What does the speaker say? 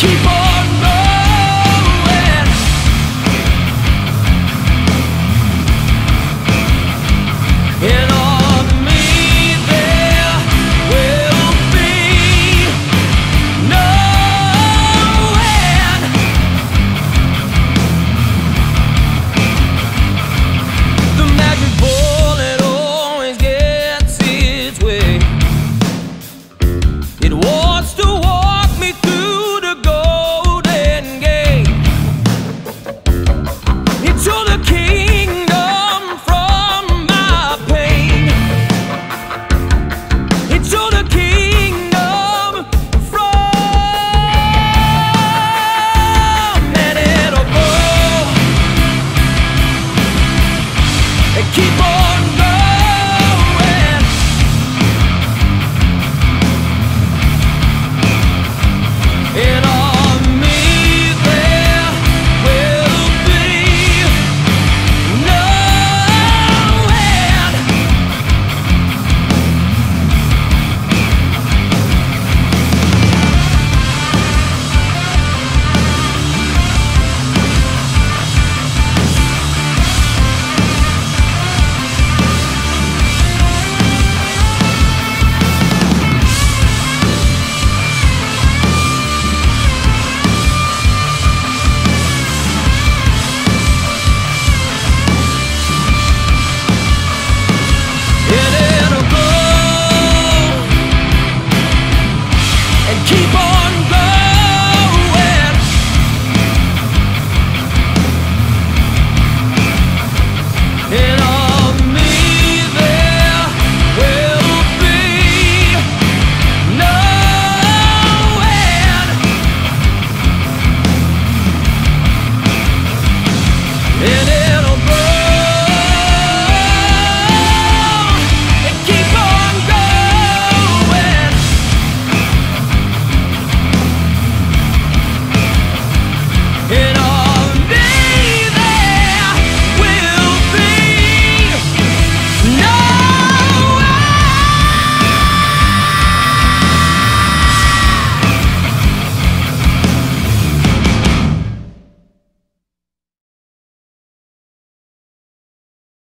keep on burning